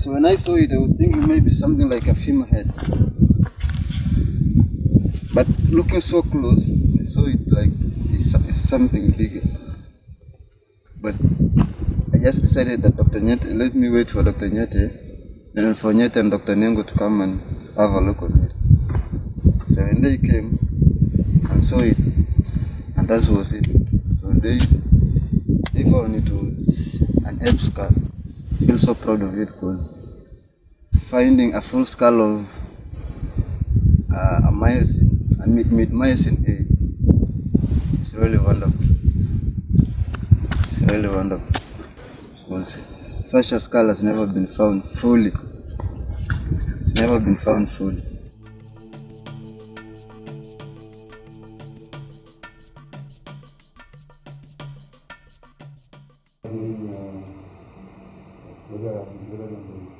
So when I saw it, I was thinking maybe something like a femur head. But looking so close, I saw it like it's, it's something bigger. But I just decided that Dr. Nyete, let me wait for Dr. Nyete, and for Nyete and Dr. Nengo to come and have a look on it. So when they came and saw it, and that was it. So they, they found it was an ape skull. Feel so proud of it because finding a full skull of uh, a Miocene, a mid, mid Miocene A, is really wonderful. It's really wonderful. Because such a skull has never been found fully. It's never been found fully. Gracias.